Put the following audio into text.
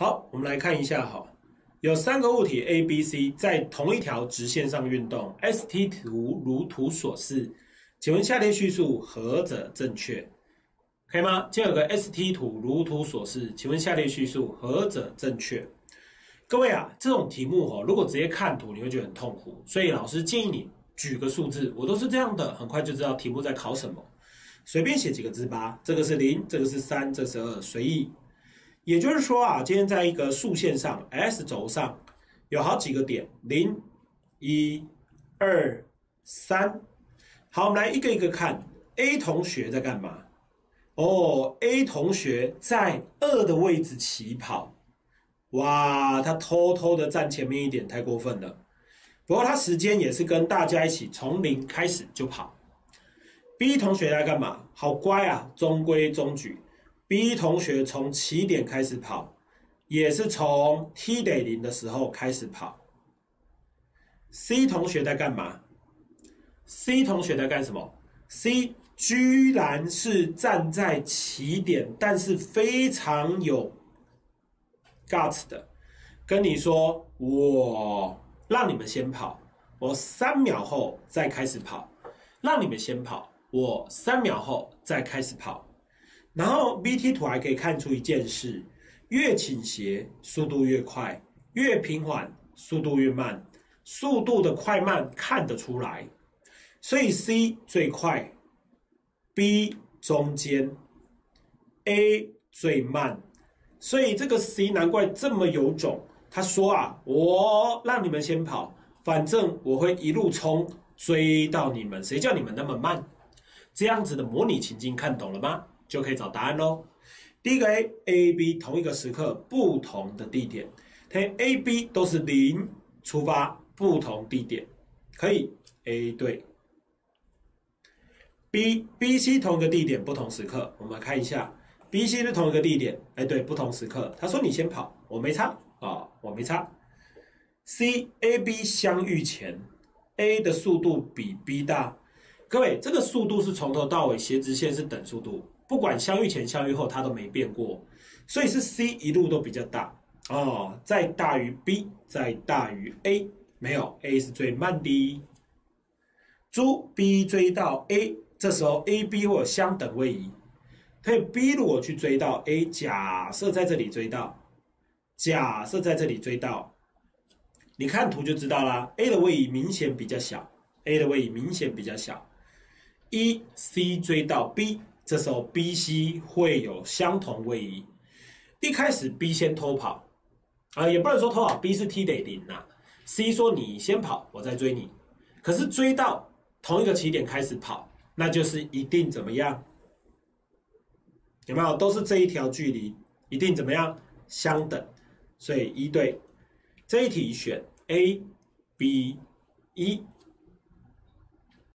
好，我们来看一下哈，有三个物体 A、B、C 在同一条直线上运动，ST 图如图所示，请问下列叙述何者正确？可以吗？今天有个 ST 图如图所示，请问下列叙述何者正确？各位啊，这种题目哦，如果直接看图，你会觉得很痛苦，所以老师建议你举个数字，我都是这样的，很快就知道题目在考什么。随便写几个字吧，这个是零，这个是三，这是二，随意。也就是说啊，今天在一个竖线上 S 轴上有好几个点，零、一、二、三。好，我们来一个一个看。A 同学在干嘛？哦，A 同学在二的位置起跑。哇，他偷偷的站前面一点，太过分了。不过他时间也是跟大家一起从零开始就跑。B 同学在干嘛？好乖啊，中规中矩。B 同学从起点开始跑，也是从 T 等于零的时候开始跑。C 同学在干嘛？C 同学在干什么？C 居然是站在起点，但是非常有 guts 的，跟你说，我让你们先跑，我三秒后再开始跑，让你们先跑，我三秒后再开始跑。然后 B T 图还可以看出一件事：越倾斜速度越快，越平缓速度越慢。速度的快慢看得出来，所以 C 最快，B 中间，A 最慢。所以这个 C 难怪这么有种。他说啊，我让你们先跑，反正我会一路冲追到你们。谁叫你们那么慢？这样子的模拟情境看懂了吗？就可以找答案喽。第一个 A、A、B 同一个时刻不同的地点，它 A、B 都是零出发，不同地点，可以 A 对。B、B、C 同一个地点不同时刻，我们看一下 B、C 是同一个地点，哎对，不同时刻。他说你先跑，我没差啊，我没差。C、A、B 相遇前，A 的速度比 B 大。各位，这个速度是从头到尾斜直线是等速度。不管相遇前相遇后，它都没变过，所以是 C 一路都比较大哦，再大于 B，再大于 A，没有 A 是最慢的。猪 B 追到 A，这时候 A、B 会有相等位移，所以 B 如果去追到 A，假设在这里追到，假设在这里追到，你看图就知道啦，A 的位移明显比较小，A 的位移明显比较小，一 C 追到 B。这时候 B、C 会有相同位移。一开始 B 先偷跑，啊，也不能说偷跑，B 是 T 得零呐。C 说你先跑，我再追你。可是追到同一个起点开始跑，那就是一定怎么样？有没有？都是这一条距离，一定怎么样？相等。所以一对这一题选 A、B、一。